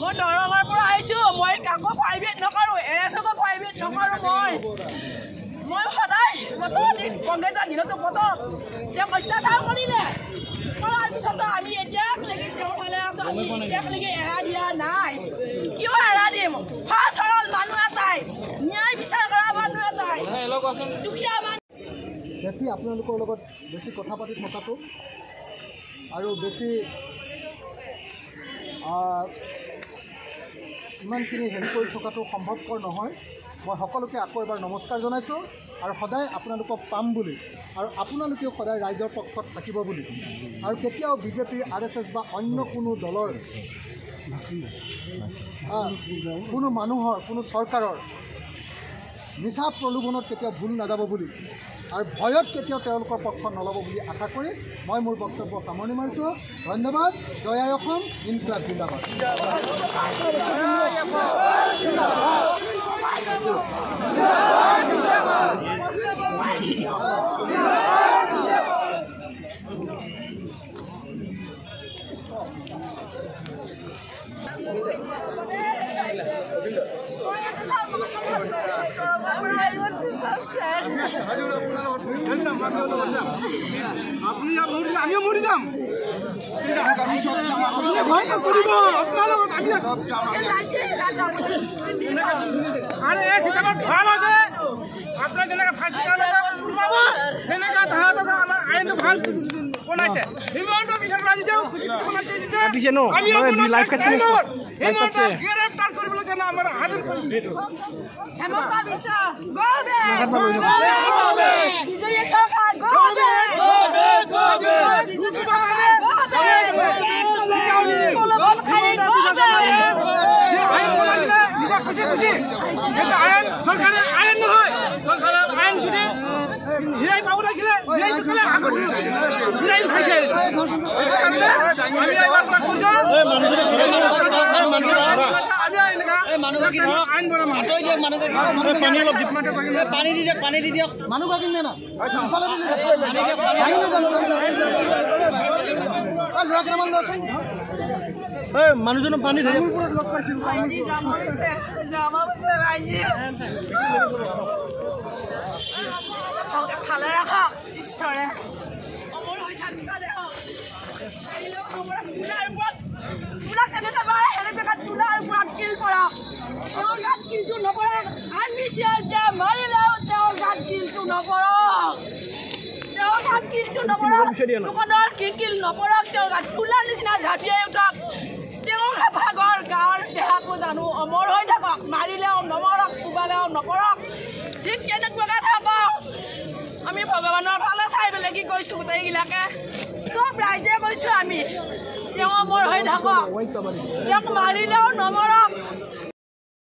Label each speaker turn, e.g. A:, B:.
A: মই দৰঙৰ পৰা আহিছোঁ মই কাকো প্ৰাইভেট নকৰোঁ এ এছ এফো প্ৰাইভেট নকৰোঁ মই। মই সদায় কত দিন কংগ্ৰেছৰ দিনতো কত তেওঁক অত্যাচাৰ কৰিলে। কৰাৰ পিছতো আমি এতিয়ালৈকে তেওঁৰ ফালে আছোঁ আমি এতিয়ালৈকে এৰা দিয়া নাই। কিয় এৰা দিম? সহজ সৰল মানুহ এটাই। ন্যায় বিচাৰ কৰা মানুহ এটাই। দুখীয়া মানুহ
B: বেছি আপোনালোকৰ লগত বেছি কথা পাতি থকাটো আৰু বেছি ইমানখিনি হেৰি কৰি থকাটো সম্ভৱপৰ নহয়। মই সকলোকে আকৌ এবাৰ নমস্কাৰ জনাইছোঁ আৰু সদায় আপোনালোকক পাম বুলি আৰু আপোনালোকেও সদায় ৰাইজৰ পক্ষত থাকিব বুলি। আৰু কেতিয়াও বিজেপি আৰ এছ এছ বা অন্য কোনো দলৰ কোনো মানুহৰ কোনো চৰকাৰৰ নিচা প্ৰলোভনত কেতিয়াও ভুল নাযাব বুলি আৰু ভয়ত কেতিয়াও তেওঁলোকৰ পক্ষ নল'ব বুলি আশা কৰি মই মোৰ বক্তব্য সামৰণি মাৰিছোঁ। ধন্যবাদ। জয় আই অসম ইনকলাব জিন্দাবাদ।
C: লগত আমি আৰে এক হিচাপত ভাল আছে আপোনাৰ যেনেকে ফাঁচি সোমাব সেনেকা তাহাঁতক আমাৰ আইনটো ভাল বনাইছে হিমন্ত বিশ্ব ৰাজি যে বনাইছে
D: দিছে ন?
C: আমি
D: মই live
C: কেন আমার হাজার
A: হেমন্ত বিশ্ব গো ব্যাক সরকার গো ব্যাক সরকার গো ব্যাক বল খালি গো ব্যাক খুশি খুশি
C: এটা আইন সরকারের আইন
D: পানী দি দিয়ক পানী দি দিয়ক।
B: মানুহগৰাকীক নে। ল'ৰা কেইটামান
D: মানুহজনক পানী।
A: আপোনালোকে ভালে ৰাখক। ঈশ্বৰে অমৰ হৈ থাকিবা দেহক। আহিলেও অমৰ তোলাৰ ওপৰত তোলা কেনেকৈ মাৰে সেনেকৈ তোলাৰ ওপৰত কিল পৰক তেওঁৰ গাত কিলটো নপৰক আৰ্মি চিয়াৰ যে মাৰিলেও তেওঁৰ গাত কিলটো নপৰক তেওঁৰ গাত কিলটো নপৰক দোকানৰ কিল কিল নপৰক। তেওঁৰ গাত তোলাৰ নিচিনা ঝাঁপিয়াই উঠক। তেওঁৰ ভাগৰ গাঁৱৰ দেহাটো জানো। অমৰ হৈ থাকক। মাৰিলেও নমৰক কোবালেও নপৰক। ঠিক তেনেকুৱাকৈ থাকক আমি ভগৱানৰ ফালে চাই পেলাই কি কৈছোঁ গোটেইবিলাকে চব ৰাইজে কৈছোঁ আমি তেওঁ অমৰ হৈ থাকক। তেওঁক মাৰিলেও নমৰক।